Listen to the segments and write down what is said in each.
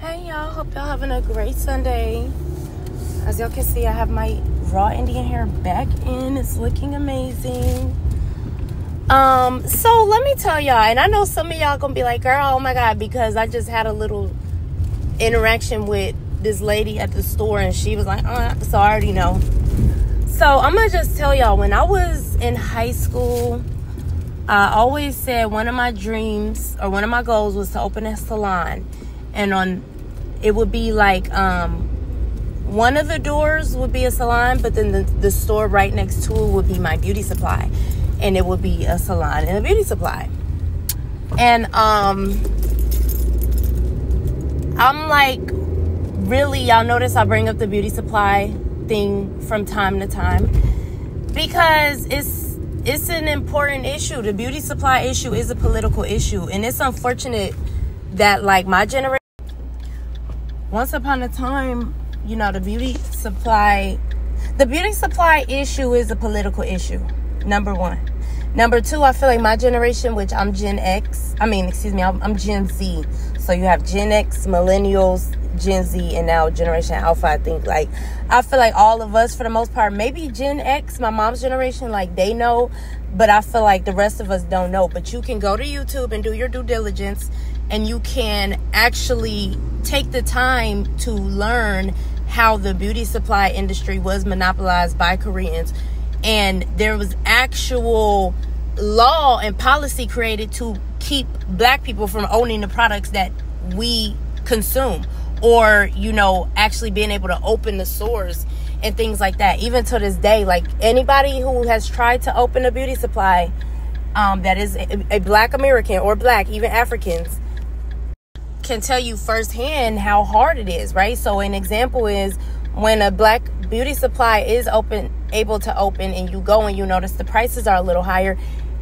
Hey y'all, hope y'all having a great Sunday. As y'all can see, I have my raw Indian hair back in. It's looking amazing. Um, so let me tell y'all, and I know some of y'all gonna be like, girl, oh my god, because I just had a little interaction with this lady at the store and she was like, oh, so I already know. So I'm gonna just tell y'all when I was in high school, I always said one of my dreams or one of my goals was to open a salon. And on it would be like um one of the doors would be a salon, but then the, the store right next to it would be my beauty supply. And it would be a salon and a beauty supply. And um I'm like really y'all notice I bring up the beauty supply thing from time to time because it's it's an important issue. The beauty supply issue is a political issue, and it's unfortunate that like my generation. Once upon a time, you know, the beauty supply, the beauty supply issue is a political issue. Number one. Number two, I feel like my generation, which I'm Gen X, I mean, excuse me, I'm, I'm Gen Z. So you have Gen X, millennials, Gen Z and now Generation Alpha, I think like I feel like all of us for the most part, maybe Gen X, my mom's generation, like they know, but I feel like the rest of us don't know. But you can go to YouTube and do your due diligence and you can actually take the time to learn how the beauty supply industry was monopolized by Koreans. And there was actual law and policy created to keep black people from owning the products that we consume or you know actually being able to open the stores and things like that. Even to this day like anybody who has tried to open a beauty supply um, that is a, a black american or black even africans can tell you firsthand how hard it is right? So an example is when a black beauty supply is open able to open and you go and you notice the prices are a little higher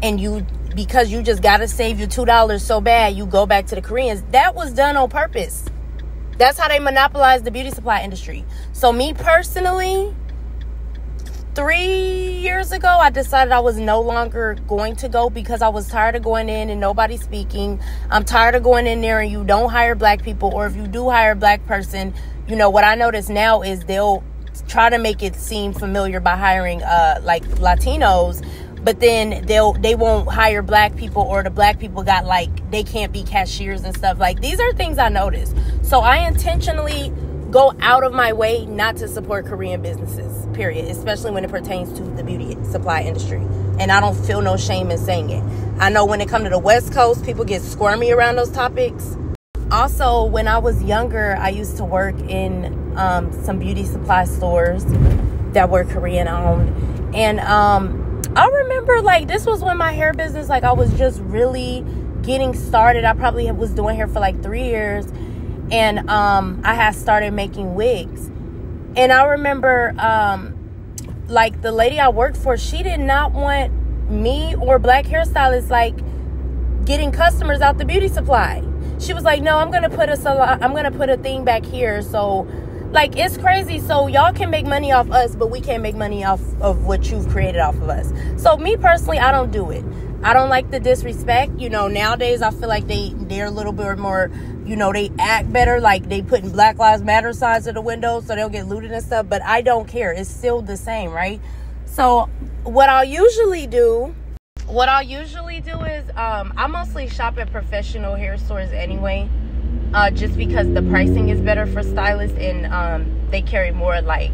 and you because you just got to save your two dollars so bad you go back to the koreans. That was done on purpose. That's how they monopolize the beauty supply industry. So, me personally, three years ago, I decided I was no longer going to go because I was tired of going in and nobody speaking. I'm tired of going in there and you don't hire black people, or if you do hire a black person, you know what I notice now is they'll try to make it seem familiar by hiring uh like Latinos but then they'll they won't hire black people or the black people got like they can't be cashiers and stuff like these are things i noticed so i intentionally go out of my way not to support korean businesses period especially when it pertains to the beauty supply industry. And i don't feel no shame in saying it. I know when it comes to the west coast people get squirmy around those topics. Also when i was younger i used to work in um, some beauty supply stores that were korean owned. And um, I remember like this was when my hair business like I was just really getting started. I probably was doing hair for like 3 years and um I had started making wigs. And I remember um like the lady I worked for, she did not want me or black hairstylists like getting customers out the beauty supply. She was like, "No, I'm to put a salon, I'm to put a thing back here so like it's crazy so y'all can make money off us but we can't make money off of what you've created off of us so me personally i don't do it i don't like the disrespect you know nowadays i feel like they they're a little bit more you know they act better like they putting black lives matter signs in the windows so they'll get looted and stuff but i don't care. It's still the same right? So what i'll usually do what i'll usually do is um, i mostly shop at professional hair stores anyway uh, just because the pricing is better for stylists and um, they carry more like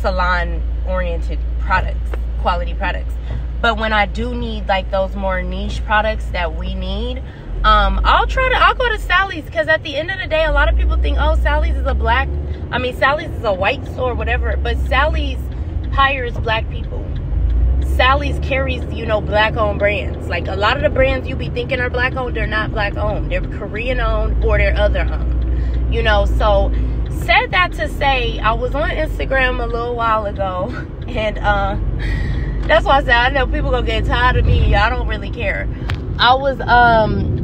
salon oriented products, quality products. But when I do need like those more niche products that we need, um, I'll try to, I'll go to Sally's because at the end of the day, a lot of people think, oh, Sally's is a black, I mean, Sally's is a white store, whatever, but Sally's hires black people. Sally's carries, you know, black owned brands. Like a lot of the brands you be thinking are black owned, they're not black owned. They're Korean owned or they're other owned. You know, so said that to say I was on Instagram a little while ago and uh that's why I said I know people gonna get tired of me. I don't really care. I was um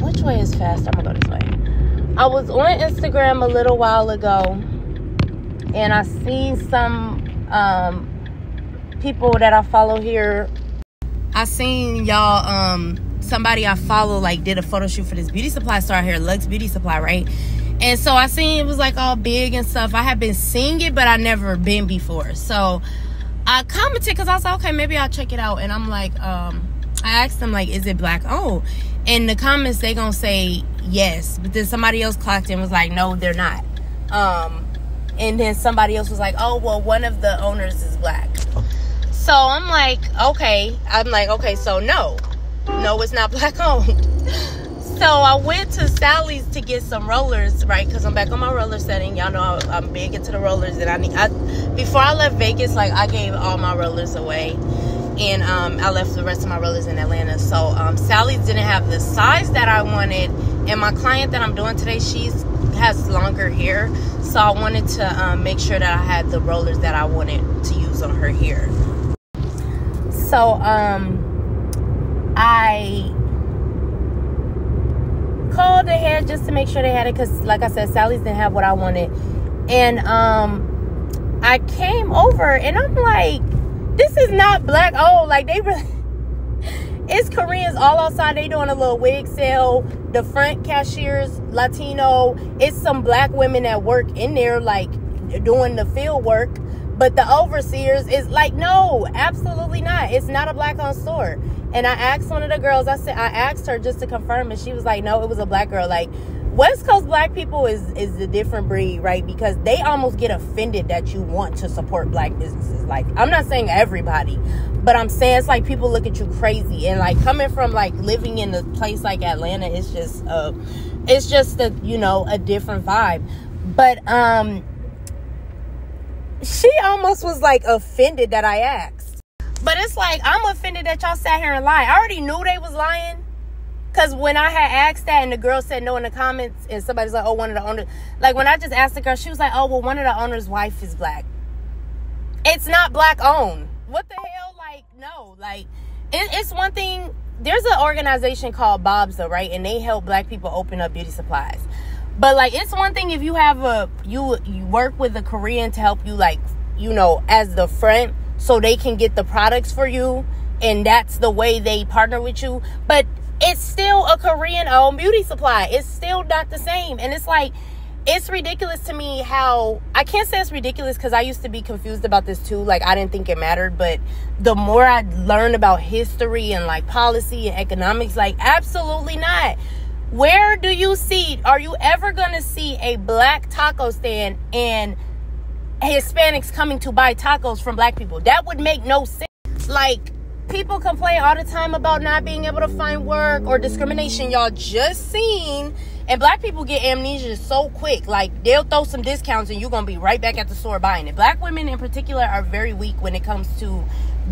which way is fast? I'm gonna go this way. I was on Instagram a little while ago and I seen some um people that I follow here, I seen y'all um somebody I follow like did a photo shoot for this beauty supply store here, Lux Beauty Supply, right? And so I seen it was like all big and stuff. I had been seeing it, but I never been before. So I commented because I was like, okay, maybe I'll check it out. And I'm like, um, I asked them like, is it black owned? In the comments, they gonna say yes, but then somebody else clocked in was like, no, they're not. Um, and then somebody else was like, oh, well, one of the owners is black. So I'm like, okay. I'm like, okay, so no, no, it's not black owned. So I went to Sally's to get some rollers, right? Because I'm back on my roller setting. Y'all know I'm big into the rollers, and I need. I before I left Vegas, like I gave all my rollers away, and um, I left the rest of my rollers in Atlanta. So um, Sally's didn't have the size that I wanted, and my client that I'm doing today, she's has longer hair, so I wanted to um, make sure that I had the rollers that I wanted to use on her hair. So um, I called ahead just to make sure they had it because like i said sally's didn't have what i wanted. And um i came over and i'm like this is not black. Oh like they really it's koreans all outside. They doing a little wig sale. The front cashiers latino. It's some black women that work in there like doing the field work but the overseers is like no absolutely not it's not a black owned store and I asked one of the girls, I said, I asked her just to confirm, and she was like, no, it was a black girl. Like, West Coast black people is is a different breed, right? Because they almost get offended that you want to support black businesses. Like, I'm not saying everybody, but I'm saying it's like people look at you crazy. And like coming from like living in a place like Atlanta, it's just uh it's just a you know, a different vibe. But um she almost was like offended that I asked. But it's like I'm offended that y'all sat here and lied. I already knew they was lying. Cause when I had asked that and the girl said no in the comments and somebody's like, oh, one of the owners like when I just asked the girl, she was like, Oh, well, one of the owner's wife is black. It's not black owned. What the hell? Like, no, like it, it's one thing. There's an organization called BOBSA, right? And they help black people open up beauty supplies. But like it's one thing if you have a you you work with a Korean to help you like, you know, as the front so they can get the products for you and that's the way they partner with you but it's still a korean owned beauty supply it's still not the same and it's like it's ridiculous to me how I can't say it's ridiculous because I used to be confused about this too. Like I didn't think it mattered, but the more I learned about history and like policy and economics, like absolutely not. Where do you see? Are you ever gonna see a black taco stand and Hispanics coming to buy tacos from black people. That would make no sense. Like, people complain all the time about not being able to find work or discrimination. Y'all just seen. And black people get amnesia so quick. Like, they'll throw some discounts and you're going to be right back at the store buying it. Black women in particular are very weak when it comes to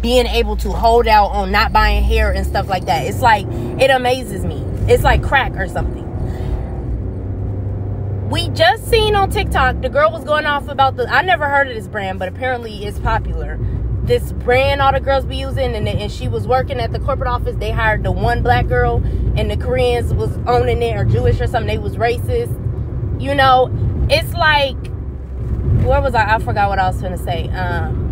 being able to hold out on not buying hair and stuff like that. It's like, it amazes me. It's like crack or something we just seen on TikTok the girl was going off about the I never heard of this brand, but apparently it's popular. This brand all the girls be using, and, and she was working at the corporate office. They hired the one black girl, and the Koreans was owning it or Jewish or something. They was racist. You know, it's like where was I? I forgot what I was gonna say. Um,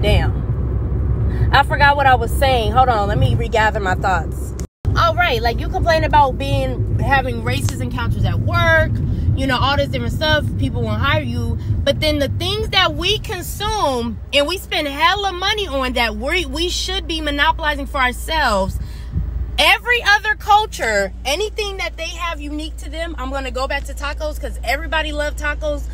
damn, I forgot what I was saying. Hold on, let me regather my thoughts all right like you complain about being having racist encounters at work you know all this different stuff people won't hire you. But then the things that we consume and we spend hella money on that we we should be monopolizing for ourselves every other culture anything that they have unique to them i'm to go back to tacos because everybody love tacos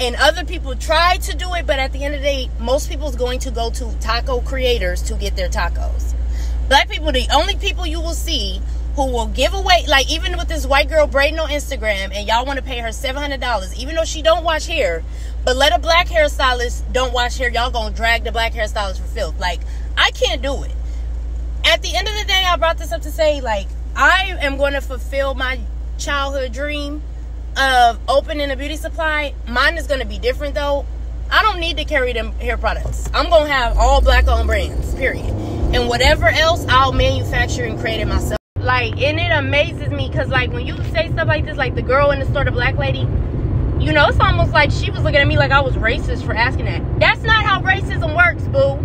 and other people try to do it but at the end of the day most people's going to go to taco creators to get their tacos Black people, the only people you will see who will give away, like even with this white girl braiding on Instagram, and y'all want to pay her seven hundred dollars, even though she don't wash hair, but let a black hairstylist don't wash hair, y'all gonna drag the black hairstylist for filth. Like I can't do it. At the end of the day, I brought this up to say, like I am going to fulfill my childhood dream of opening a beauty supply. Mine is going to be different though. I don't need to carry them hair products. I'm going to have all black owned brands, period and whatever else I'll manufacture and create it myself. Like, and it amazes me because, like, when you say stuff like this, like the girl in the store, the black lady, you know, it's almost like she was looking at me like I was racist for asking that. That's not how racism works, boo.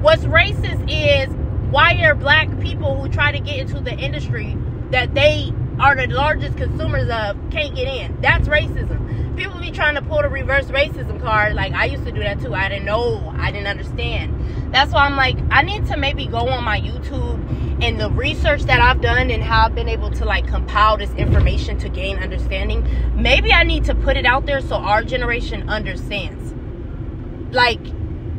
What's racist is why are black people who try to get into the industry that they are the largest consumers of can't get in? That's racism. People be trying to pull the reverse racism card. Like I used to do that too. I didn't know. I didn't understand. That's why I'm like, I need to maybe go on my YouTube and the research that I've done and how I've been able to like compile this information to gain understanding. Maybe I need to put it out there so our generation understands. Like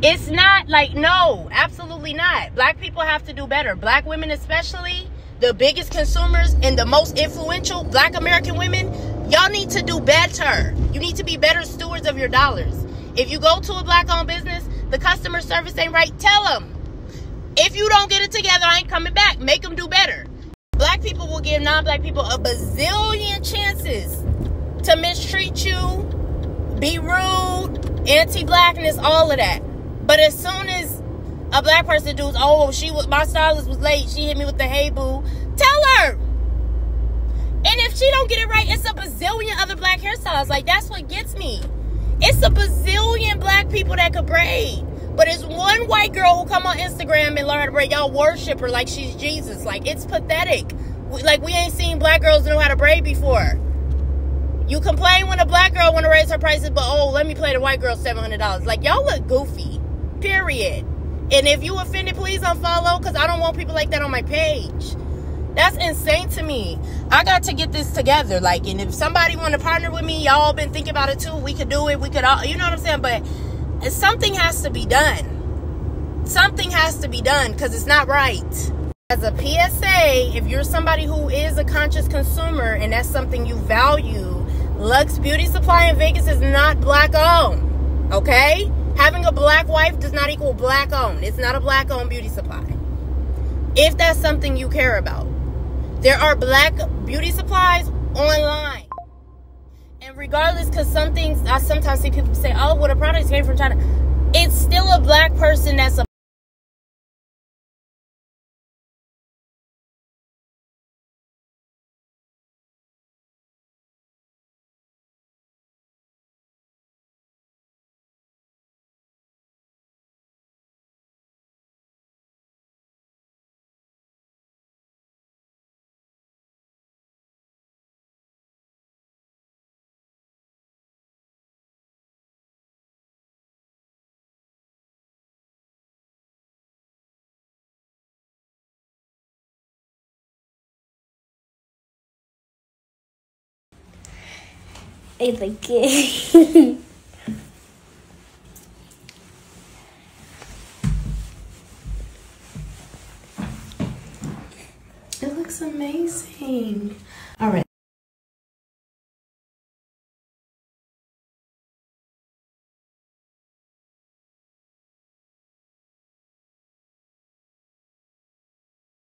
it's not like no, absolutely not. Black people have to do better. Black women especially, the biggest consumers and the most influential black American women, y'all need to do better. You need to be better stewards of your dollars. If you go to a black owned business, the customer service ain't right, tell them. If you don't get it together, I ain't coming back. Make them do better. Black people will give non black people a bazillion chances to mistreat you, be rude, anti blackness, all of that. But as soon as a black person does, oh, she was my stylist was late. She hit me with the hey boo. Tell her. And if she don't get it right, it's a bazillion other black hairstyles. Like that's what gets me. It's a bazillion black people that could braid. But it's one white girl who come on Instagram and learn how to braid. Y'all worship her like she's Jesus. Like it's pathetic. Like we ain't seen black girls know how to braid before. You complain when a black girl want to raise her prices, but oh, let me play the white girl seven hundred dollars. Like y'all look goofy. Period. And if you offended, please unfollow because I don't want people like that on my page. That's insane to me. I got to get this together. Like, and if somebody want to partner with me, y'all been thinking about it too. We could do it. We could all, you know what I'm saying? But something has to be done. Something has to be done because it's not right. As a PSA, if you're somebody who is a conscious consumer and that's something you value, Lux Beauty Supply in Vegas is not black owned. Okay? Having a black wife does not equal black owned. It's not a black owned beauty supply. If that's something you care about, there are black beauty supplies online. And regardless, because some things I sometimes see people say, oh, well, the products came from China. It's still a black person that's a I like it.